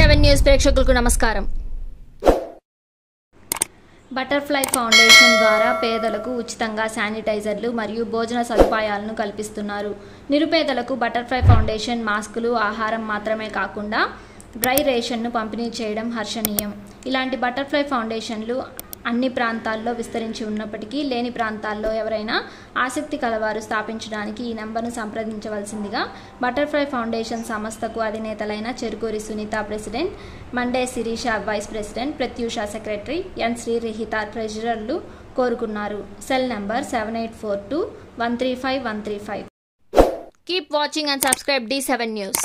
Seven news ప్రేక్షకులకు నమస్కారం. Butterfly foundation ద్వారా పేదలకు ఉచితంగా శానిటైజర్లు మరియు భోజన సదుపాయాలను కల్పిస్తున్నారు. నిరుపేదలకు బటర్ఫ్లై ఫౌండేషన్ మాస్కులు ఆహారం మాత్రమే కాకుండా డ్రై రేషన్ను పంపిణీ చేయడం హర్షణీయం. ఇలాంటి బటర్ఫ్లై ఫౌండేషన్లు అన్ని ప్రాంతాల్లో విస్తరించి ఉన్నప్పటికీ లేని ప్రాంతాల్లో ఎవరైనా ఆసక్తి కలవారు స్థాపించడానికి ఈ నెంబర్ను సంప్రదించవలసిందిగా బటర్ఫ్లై ఫౌండేషన్ సంస్థకు అధినేతలైన Cherukuri Sunitha president Mande Sirisha vice president Pratyusha secretary N Sri Rihitha ట్రెజరర్లు కోరుకున్నారు. Cell number seven eight four two one three five one three five. Keep watching and subscribe D seven news